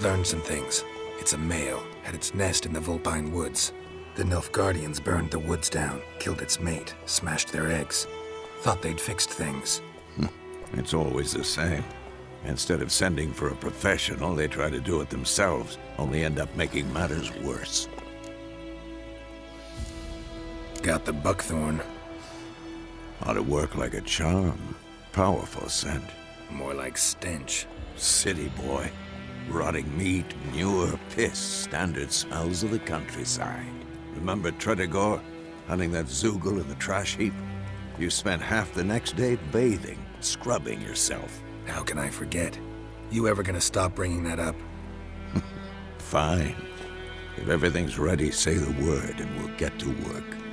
Learned some things. It's a male, had its nest in the Vulpine Woods. The Nilfgaardians burned the woods down, killed its mate, smashed their eggs. Thought they'd fixed things. Hmm. It's always the same. Instead of sending for a professional, they try to do it themselves, only end up making matters worse. Got the buckthorn. Ought to work like a charm. Powerful scent. More like stench. City boy. Rotting meat, manure, piss, standard smells of the countryside. Remember Tretogor? Hunting that Zeugl in the trash heap? You spent half the next day bathing, scrubbing yourself. How can I forget? You ever gonna stop bringing that up? Fine. If everything's ready, say the word and we'll get to work.